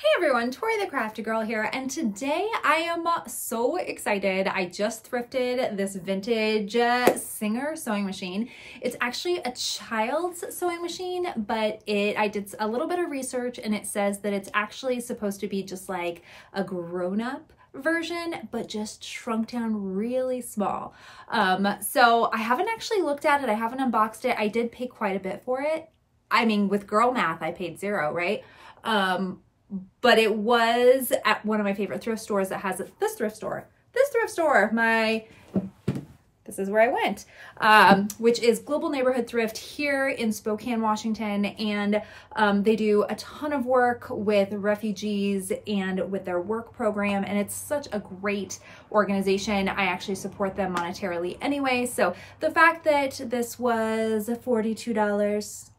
Hey everyone, Tori the Crafty Grrl here, and today I am so excited. I just thrifted this vintage Singer sewing machine. It's actually a child's sewing machine, but it I did a little bit of research and it says that it's actually supposed to be just like a grown-up version, but just shrunk down really small. Um, so I haven't actually looked at it. I haven't unboxed it. I did pay quite a bit for it. I mean, with girl math, I paid zero, right? Um, but it was at one of my favorite thrift stores that has this thrift store. This thrift store, my this is where I went, um, which is Global Neighborhood Thrift here in Spokane, Washington. And um, they do a ton of work with refugees and with their work program. And it's such a great organization. I actually support them monetarily anyway. So the fact that this was $42,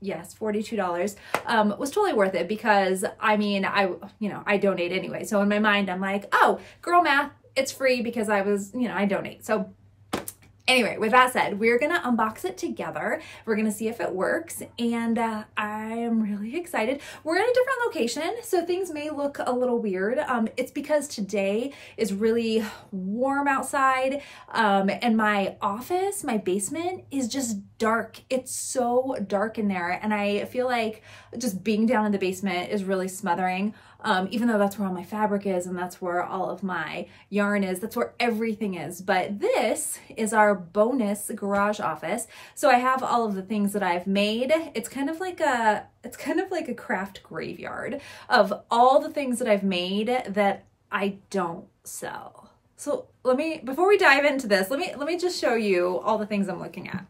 yes, $42, um, was totally worth it because I mean, I, you know, I donate anyway. So in my mind, I'm like, oh, girl math, it's free because I was, you know, I donate. So Anyway, with that said, we're gonna unbox it together. We're gonna see if it works, and uh, I am really excited. We're in a different location, so things may look a little weird. Um, it's because today is really warm outside, um, and my office, my basement, is just dark. It's so dark in there, and I feel like just being down in the basement is really smothering um, even though that's where all my fabric is and that's where all of my yarn is, that's where everything is. But this is our bonus garage office. So I have all of the things that I've made. It's kind of like a, it's kind of like a craft graveyard of all the things that I've made that I don't sell. So let me, before we dive into this, let me, let me just show you all the things I'm looking at.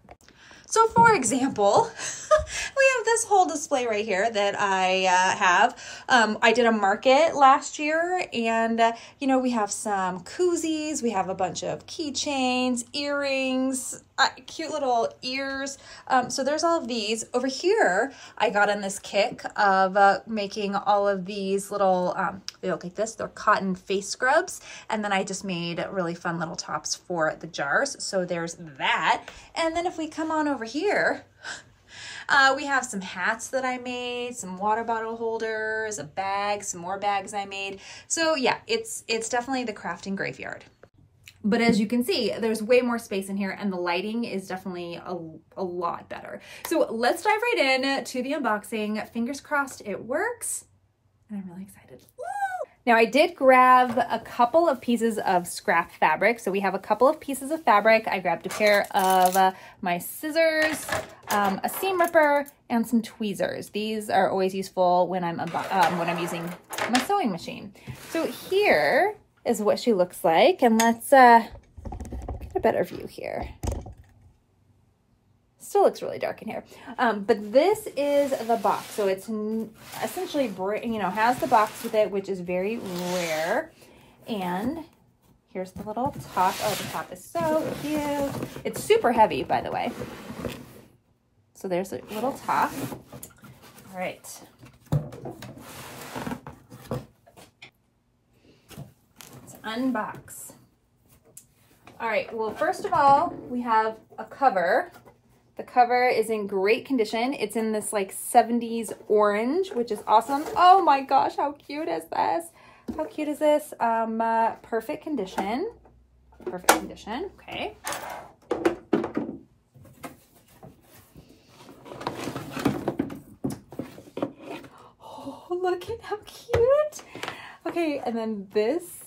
So for example, we have this whole display right here that I uh, have. Um, I did a market last year and, uh, you know, we have some koozies, we have a bunch of keychains, earrings, uh, cute little ears. Um, so there's all of these. Over here, I got on this kick of uh, making all of these little, um, they look like this, they're cotton face scrubs. And then I just made really fun little tops for the jars. So there's that. And then if we come on over here, uh, we have some hats that I made, some water bottle holders, a bag, some more bags I made. So yeah, it's it's definitely the crafting graveyard. But as you can see, there's way more space in here and the lighting is definitely a, a lot better. So let's dive right in to the unboxing. Fingers crossed it works. And I'm really excited. Now I did grab a couple of pieces of scrap fabric. So we have a couple of pieces of fabric. I grabbed a pair of uh, my scissors, um, a seam ripper, and some tweezers. These are always useful when I'm um, when I'm using my sewing machine. So here is what she looks like. And let's uh, get a better view here. Still looks really dark in here. Um, but this is the box. So it's essentially, you know, has the box with it, which is very rare. And here's the little top. Oh, the top is so cute. It's super heavy, by the way. So there's a little top. All right. Unbox. All right, well, first of all, we have a cover. The cover is in great condition. It's in this like 70s orange, which is awesome. Oh my gosh, how cute is this? How cute is this? Um, uh, perfect condition. Perfect condition, okay. Oh, look at how cute. Okay, and then this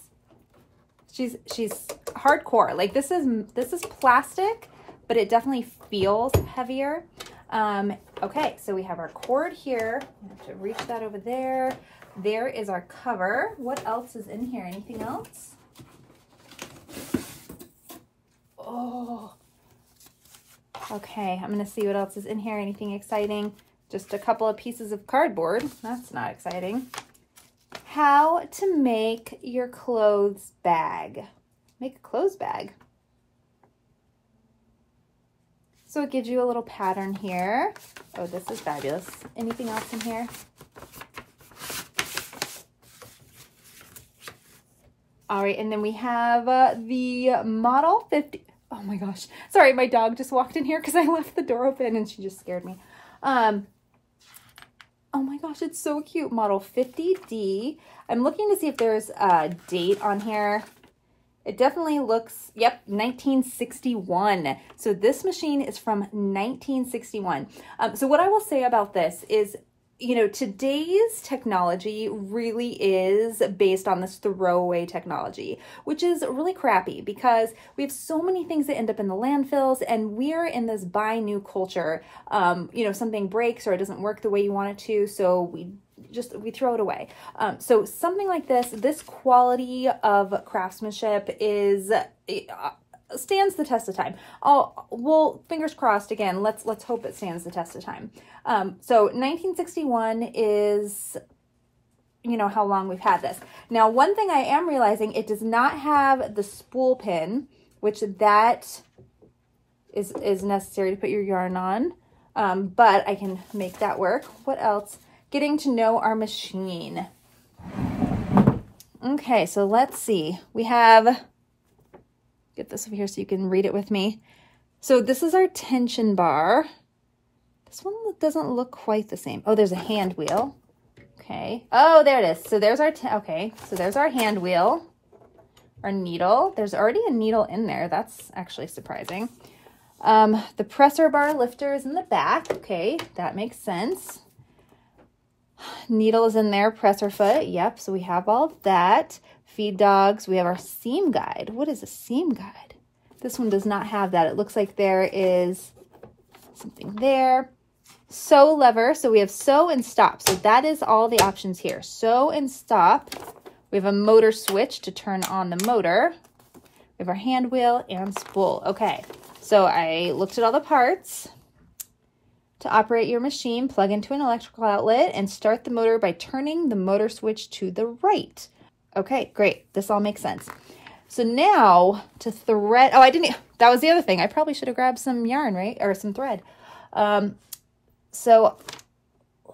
she's she's hardcore. Like this is this is plastic, but it definitely feels heavier. Um, okay, so we have our cord here. Have to reach that over there. There is our cover. What else is in here? Anything else? Oh. Okay, I'm gonna see what else is in here. Anything exciting? Just a couple of pieces of cardboard. That's not exciting how to make your clothes bag. Make a clothes bag. So it gives you a little pattern here. Oh, this is fabulous. Anything else in here? All right, and then we have uh, the Model 50. Oh my gosh. Sorry, my dog just walked in here because I left the door open and she just scared me. Um, Oh my gosh, it's so cute. Model 50D. I'm looking to see if there's a date on here. It definitely looks, yep, 1961. So this machine is from 1961. Um, so what I will say about this is you know, today's technology really is based on this throwaway technology, which is really crappy because we have so many things that end up in the landfills and we're in this buy new culture. Um, you know, something breaks or it doesn't work the way you want it to, so we just we throw it away. Um, so something like this, this quality of craftsmanship is uh, stands the test of time. Oh, well, fingers crossed again. Let's let's hope it stands the test of time. Um, so 1961 is you know how long we've had this. Now, one thing I am realizing it does not have the spool pin, which that is is necessary to put your yarn on. Um, but I can make that work. What else? Getting to know our machine. Okay, so let's see. We have get this over here so you can read it with me. So this is our tension bar. This one doesn't look quite the same. Oh, there's a hand wheel. Okay. Oh, there it is. So there's our, okay. So there's our hand wheel, our needle. There's already a needle in there. That's actually surprising. Um, the presser bar lifter is in the back. Okay, that makes sense. Needle is in there, presser foot. Yep, so we have all that feed dogs. We have our seam guide. What is a seam guide? This one does not have that. It looks like there is something there. Sew lever. So we have sew and stop. So that is all the options here. Sew and stop. We have a motor switch to turn on the motor. We have our hand wheel and spool. Okay, so I looked at all the parts. To operate your machine, plug into an electrical outlet and start the motor by turning the motor switch to the right. Okay, great. This all makes sense. So now to thread, oh, I didn't, that was the other thing. I probably should have grabbed some yarn, right? Or some thread. Um, so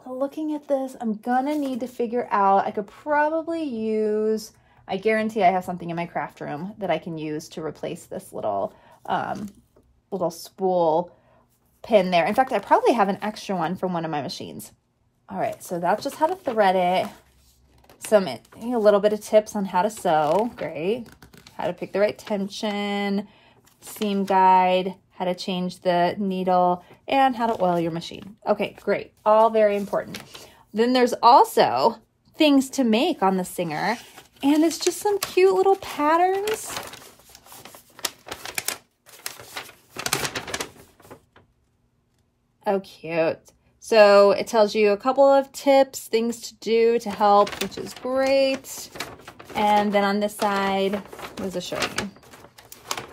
looking at this, I'm gonna need to figure out, I could probably use, I guarantee I have something in my craft room that I can use to replace this little, um, little spool pin there. In fact, I probably have an extra one from one of my machines. All right, so that's just how to thread it some a little bit of tips on how to sew. Great. How to pick the right tension, seam guide, how to change the needle, and how to oil your machine. Okay, great. All very important. Then there's also things to make on the Singer, and it's just some cute little patterns. Oh, cute. So it tells you a couple of tips, things to do to help, which is great. And then on this side, what it show you?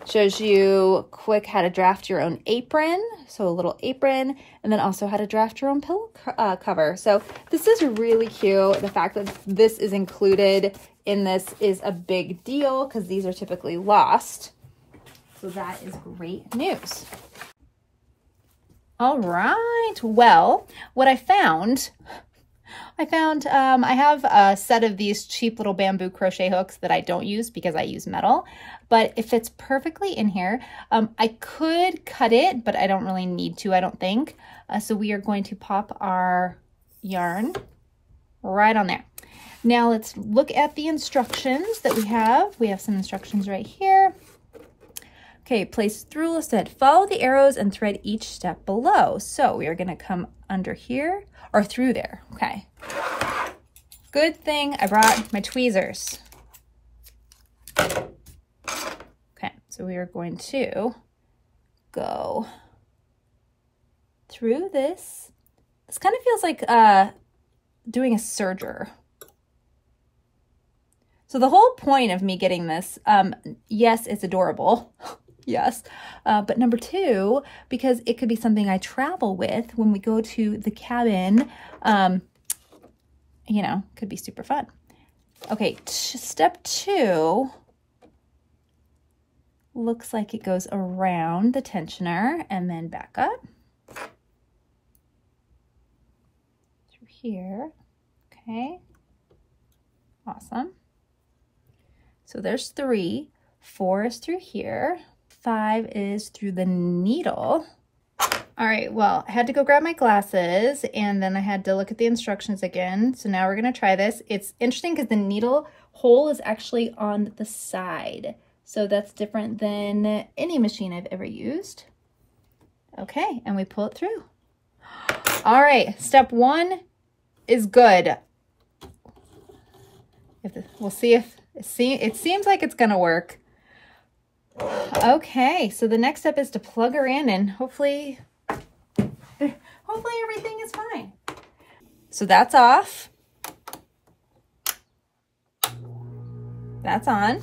Shows you quick how to draft your own apron, so a little apron, and then also how to draft your own pillow uh, cover. So this is really cute. The fact that this is included in this is a big deal because these are typically lost. So that is great news. All right. Well, what I found, I found um, I have a set of these cheap little bamboo crochet hooks that I don't use because I use metal, but it fits perfectly in here. Um, I could cut it, but I don't really need to, I don't think. Uh, so we are going to pop our yarn right on there. Now let's look at the instructions that we have. We have some instructions right here. Okay, place through set. Follow the arrows and thread each step below. So we are going to come under here or through there. Okay. Good thing I brought my tweezers. Okay, so we are going to go through this. This kind of feels like uh, doing a serger. So the whole point of me getting this, um, yes, it's adorable. yes. Uh, but number two, because it could be something I travel with when we go to the cabin, um, you know, could be super fun. Okay, step two looks like it goes around the tensioner and then back up. Through here. Okay. Awesome. So there's three. Four is through here five is through the needle. All right, well, I had to go grab my glasses and then I had to look at the instructions again. So now we're gonna try this. It's interesting because the needle hole is actually on the side. So that's different than any machine I've ever used. Okay, and we pull it through. All right, step one is good. if We'll see if, see, it seems like it's gonna work. Okay, so the next step is to plug her in and hopefully, hopefully everything is fine. So that's off. That's on.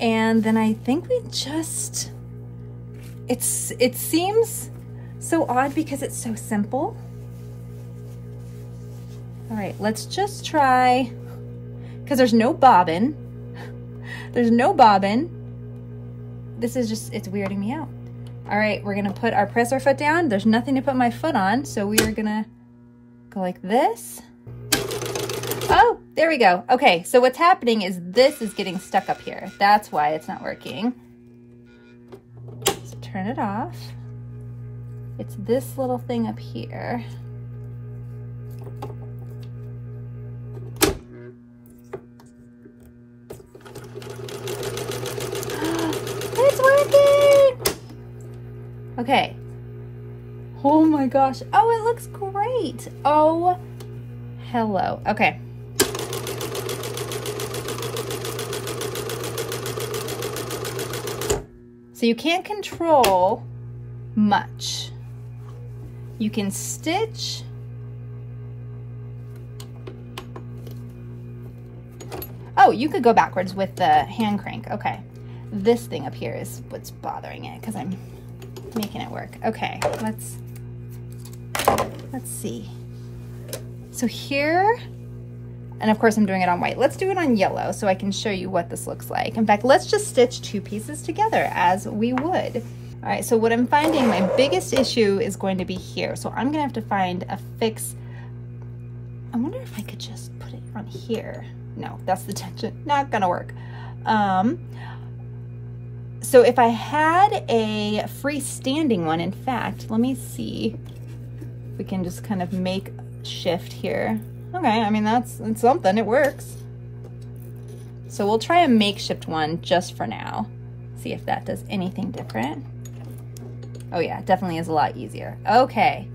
And then I think we just, it's, it seems so odd because it's so simple. All right, let's just try, because there's no bobbin. There's no bobbin. This is just, it's weirding me out. All right, we're gonna put our presser foot down. There's nothing to put my foot on, so we are gonna go like this. Oh, there we go. Okay, so what's happening is this is getting stuck up here. That's why it's not working. So turn it off. It's this little thing up here. it's working! Okay. Oh my gosh. Oh, it looks great. Oh, hello. Okay. So you can't control much. You can stitch. Oh, you could go backwards with the hand crank. Okay. This thing up here is what's bothering it because I'm making it work. Okay, let's, let's see. So here, and of course I'm doing it on white. Let's do it on yellow so I can show you what this looks like. In fact, let's just stitch two pieces together as we would. All right, so what I'm finding, my biggest issue is going to be here. So I'm gonna have to find a fix. I wonder if I could just put it on here. No, that's the tension, not gonna work. Um, so if I had a freestanding one, in fact, let me see we can just kind of make shift here. Okay, I mean, that's, that's something, it works. So we'll try a makeshift one just for now. See if that does anything different. Oh yeah, definitely is a lot easier. Okay.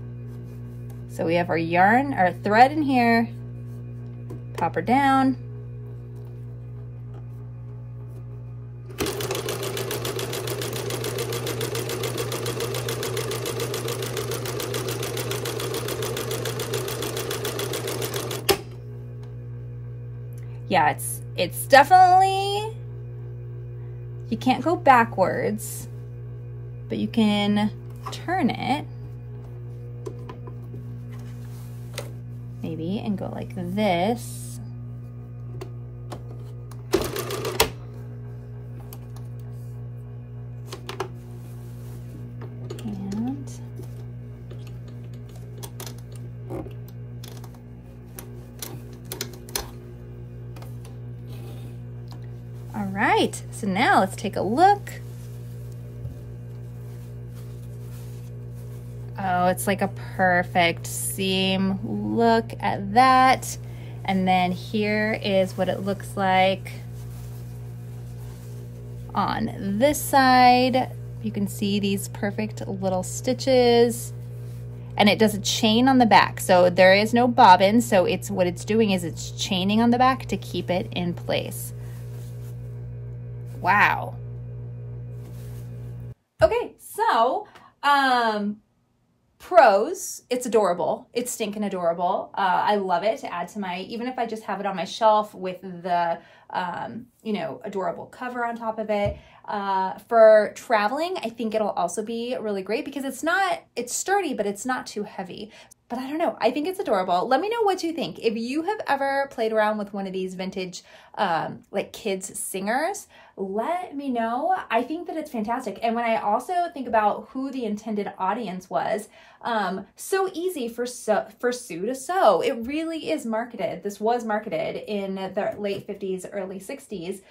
So we have our yarn, our thread in here. Pop her down. Yeah, it's it's definitely you can't go backwards but you can turn it maybe and go like this. So now let's take a look. Oh, it's like a perfect seam. Look at that. And then here is what it looks like on this side. You can see these perfect little stitches and it does a chain on the back. So there is no bobbin. So it's what it's doing is it's chaining on the back to keep it in place. Wow. Okay, so um, Pros, it's adorable. It's stinking adorable. Uh, I love it to add to my, even if I just have it on my shelf with the, um, you know, adorable cover on top of it. Uh, for traveling, I think it'll also be really great because it's not, it's sturdy, but it's not too heavy but I don't know. I think it's adorable. Let me know what you think. If you have ever played around with one of these vintage, um, like kids singers, let me know. I think that it's fantastic. And when I also think about who the intended audience was, um, so easy for so, for Sue to sew. It really is marketed. This was marketed in the late 50s, early 60s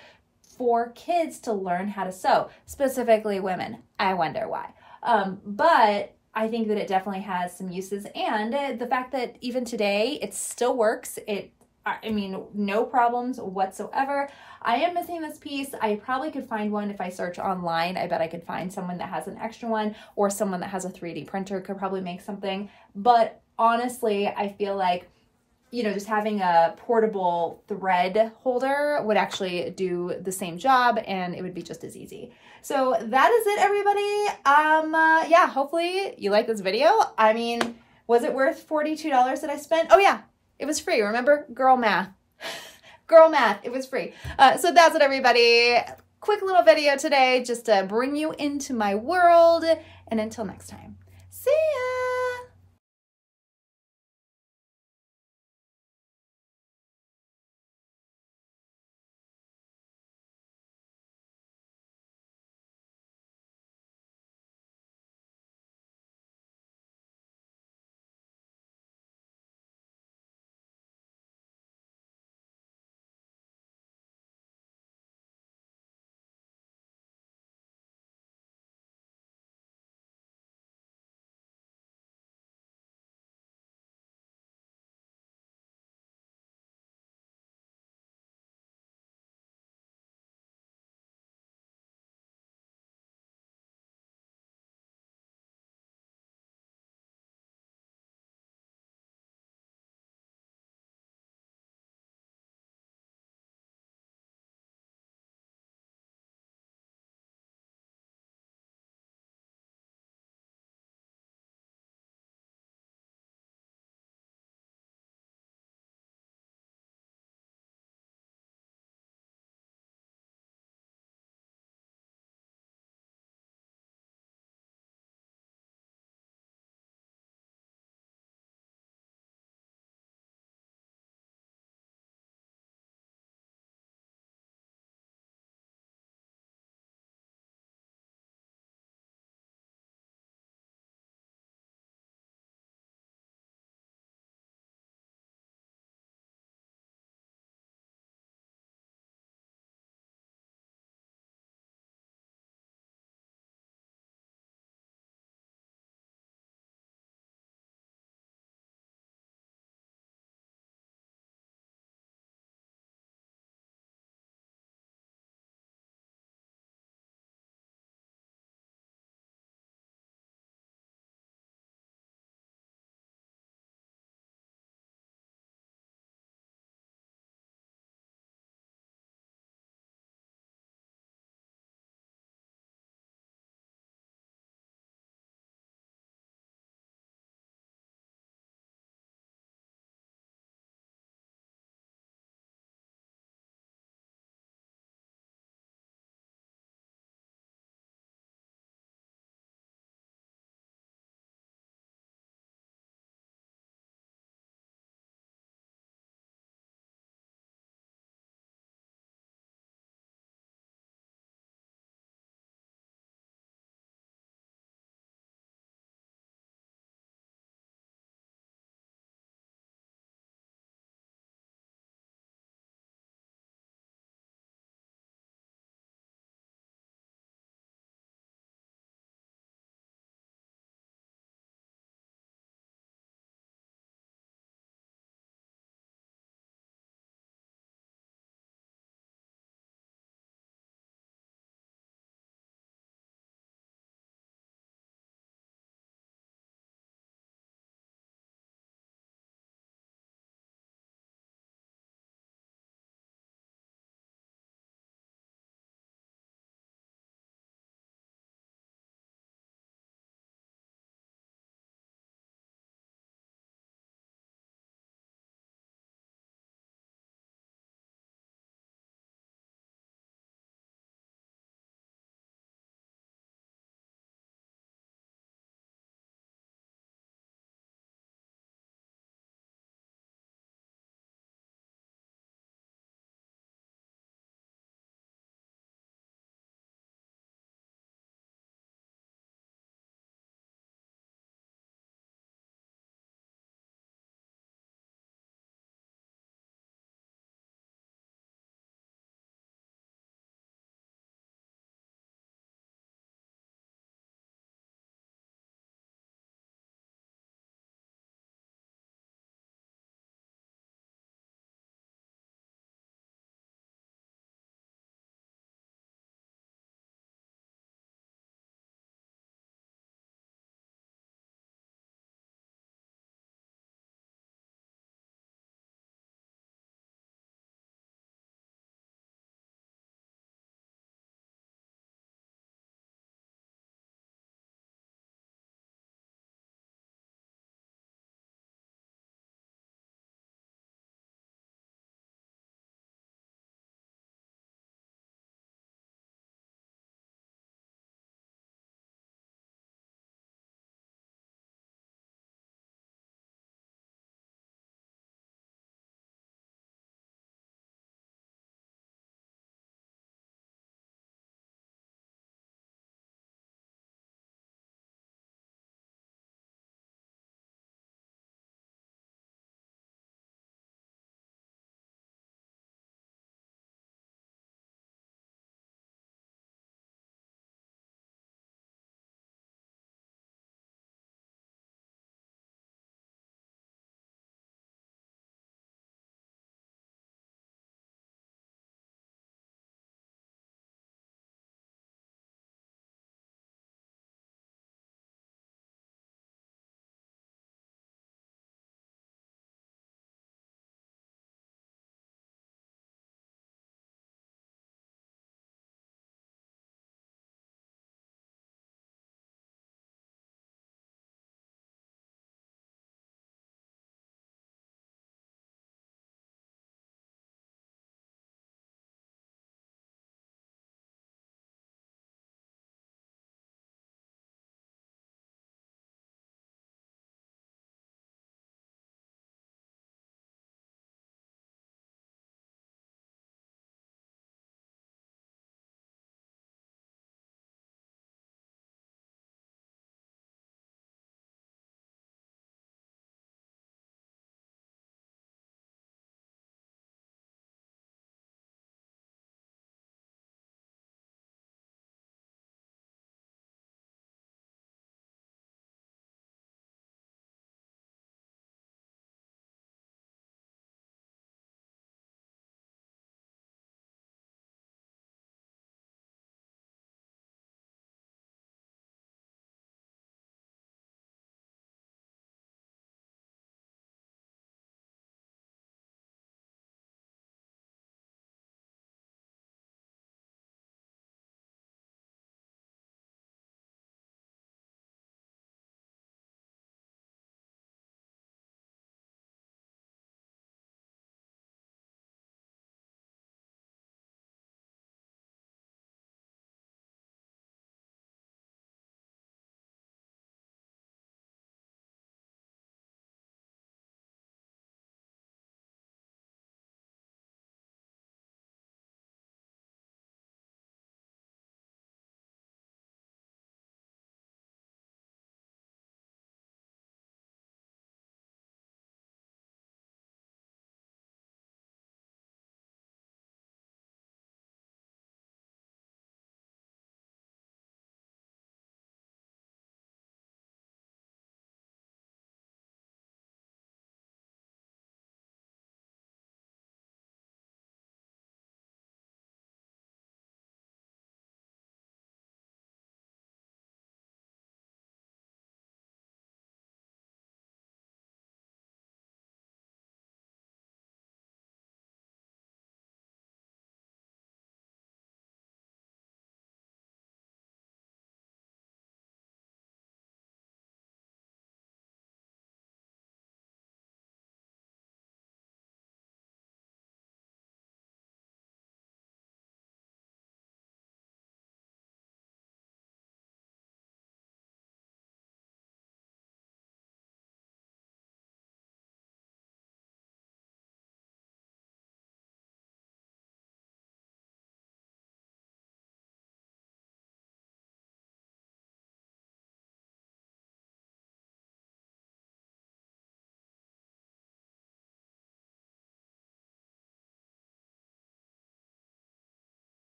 for kids to learn how to sew, specifically women. I wonder why. Um, but I think that it definitely has some uses. And the fact that even today it still works, it I mean, no problems whatsoever. I am missing this piece. I probably could find one if I search online. I bet I could find someone that has an extra one or someone that has a 3D printer could probably make something. But honestly, I feel like you know, just having a portable thread holder would actually do the same job and it would be just as easy. So that is it, everybody. Um, uh, yeah, hopefully you like this video. I mean, was it worth $42 that I spent? Oh yeah, it was free. Remember? Girl math. Girl math. It was free. Uh, so that's it, everybody. Quick little video today just to bring you into my world. And until next time, see ya.